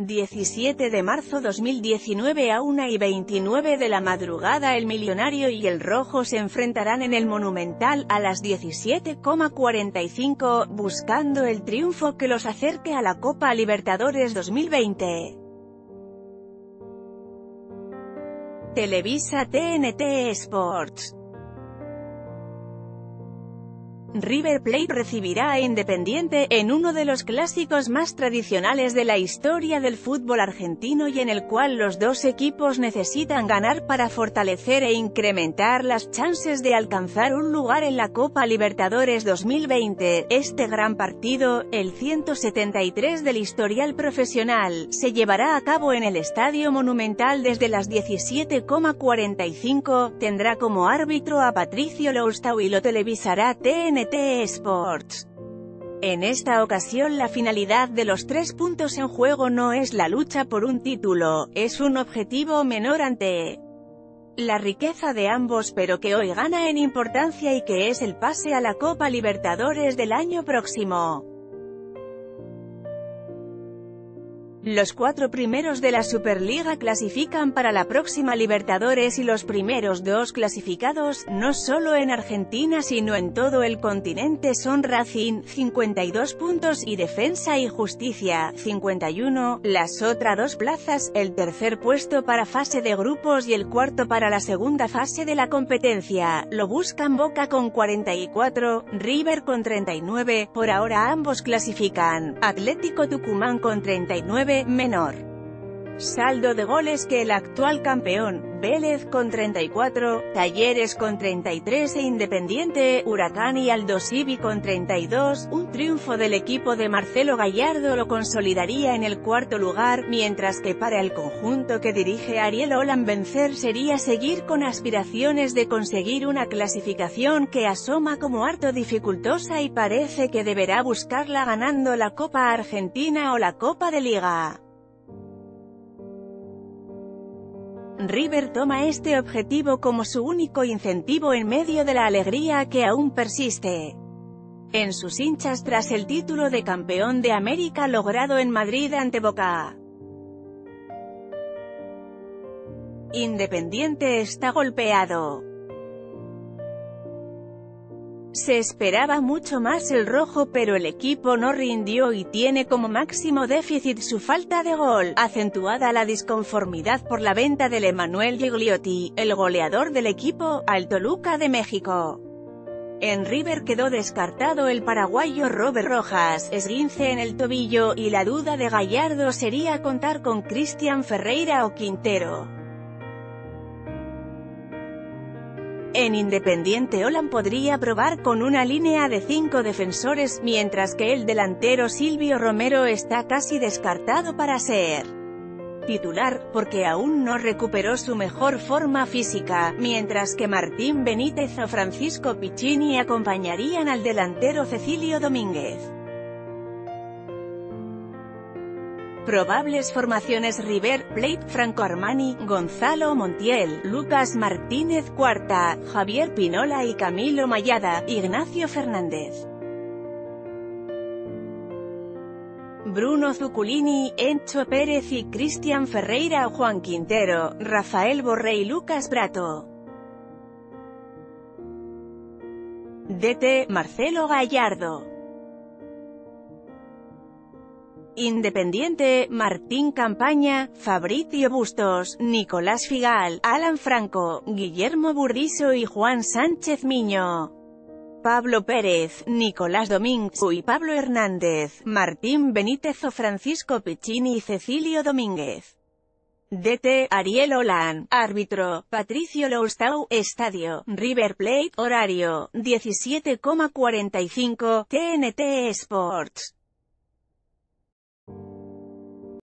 17 de marzo 2019 a 1 y 29 de la madrugada el millonario y el rojo se enfrentarán en el Monumental, a las 17,45, buscando el triunfo que los acerque a la Copa Libertadores 2020. Televisa TNT Sports River Plate recibirá a Independiente, en uno de los clásicos más tradicionales de la historia del fútbol argentino y en el cual los dos equipos necesitan ganar para fortalecer e incrementar las chances de alcanzar un lugar en la Copa Libertadores 2020. Este gran partido, el 173 del historial profesional, se llevará a cabo en el Estadio Monumental desde las 17,45, tendrá como árbitro a Patricio Loustau y lo televisará Sports. En esta ocasión la finalidad de los tres puntos en juego no es la lucha por un título, es un objetivo menor ante la riqueza de ambos pero que hoy gana en importancia y que es el pase a la Copa Libertadores del año próximo. Los cuatro primeros de la Superliga clasifican para la próxima Libertadores y los primeros dos clasificados, no solo en Argentina sino en todo el continente son Racing, 52 puntos y Defensa y Justicia, 51, las otras dos plazas, el tercer puesto para fase de grupos y el cuarto para la segunda fase de la competencia, lo buscan Boca con 44, River con 39, por ahora ambos clasifican, Atlético Tucumán con 39, menor saldo de goles que el actual campeón, Vélez con 34, Talleres con 33 e Independiente, Huracán y Aldo Civi con 32, un triunfo del equipo de Marcelo Gallardo lo consolidaría en el cuarto lugar, mientras que para el conjunto que dirige Ariel Olan vencer sería seguir con aspiraciones de conseguir una clasificación que asoma como harto dificultosa y parece que deberá buscarla ganando la Copa Argentina o la Copa de Liga. River toma este objetivo como su único incentivo en medio de la alegría que aún persiste en sus hinchas tras el título de campeón de América logrado en Madrid ante Boca. Independiente está golpeado. Se esperaba mucho más el rojo pero el equipo no rindió y tiene como máximo déficit su falta de gol, acentuada la disconformidad por la venta del Emanuel Gigliotti, el goleador del equipo, al Toluca de México. En River quedó descartado el paraguayo Robert Rojas, esguince en el tobillo, y la duda de Gallardo sería contar con Cristian Ferreira o Quintero. En Independiente Olan podría probar con una línea de cinco defensores, mientras que el delantero Silvio Romero está casi descartado para ser titular, porque aún no recuperó su mejor forma física, mientras que Martín Benítez o Francisco Piccini acompañarían al delantero Cecilio Domínguez. Probables formaciones River Plate, Franco Armani, Gonzalo Montiel, Lucas Martínez Cuarta, Javier Pinola y Camilo Mayada, Ignacio Fernández. Bruno Zuculini, Encho Pérez y Cristian Ferreira Juan Quintero, Rafael Borré y Lucas Brato. DT, Marcelo Gallardo. Independiente, Martín Campaña, Fabricio Bustos, Nicolás Figal, Alan Franco, Guillermo Burriso y Juan Sánchez Miño. Pablo Pérez, Nicolás Domínguez y Pablo Hernández, Martín Benítez o Francisco Piccini y Cecilio Domínguez. DT, Ariel Olan, árbitro, Patricio Loustau, estadio, River Plate, horario, 17,45, TNT Sports.